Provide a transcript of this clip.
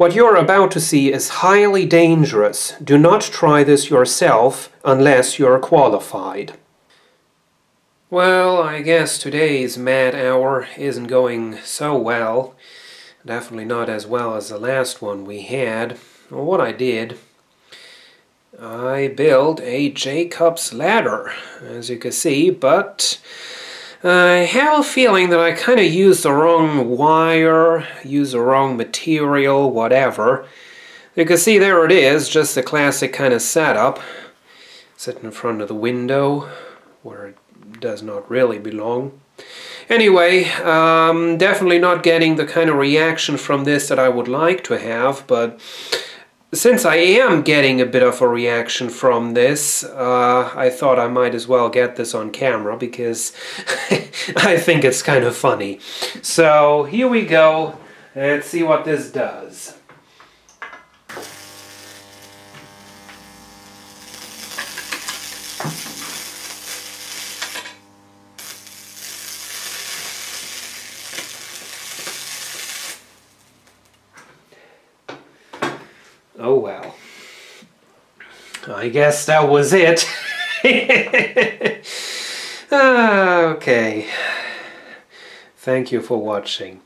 What you're about to see is highly dangerous. Do not try this yourself unless you're qualified. Well, I guess today's mad hour isn't going so well. Definitely not as well as the last one we had. Well, what I did, I built a Jacob's ladder, as you can see, but I have a feeling that I kind of used the wrong wire, used the wrong material, whatever. You can see there it is, just the classic kind of setup. Sitting in front of the window, where it does not really belong. Anyway, um, definitely not getting the kind of reaction from this that I would like to have, but since I am getting a bit of a reaction from this, uh, I thought I might as well get this on camera because I think it's kind of funny. So here we go. Let's see what this does. Oh well. I guess that was it. okay. Thank you for watching.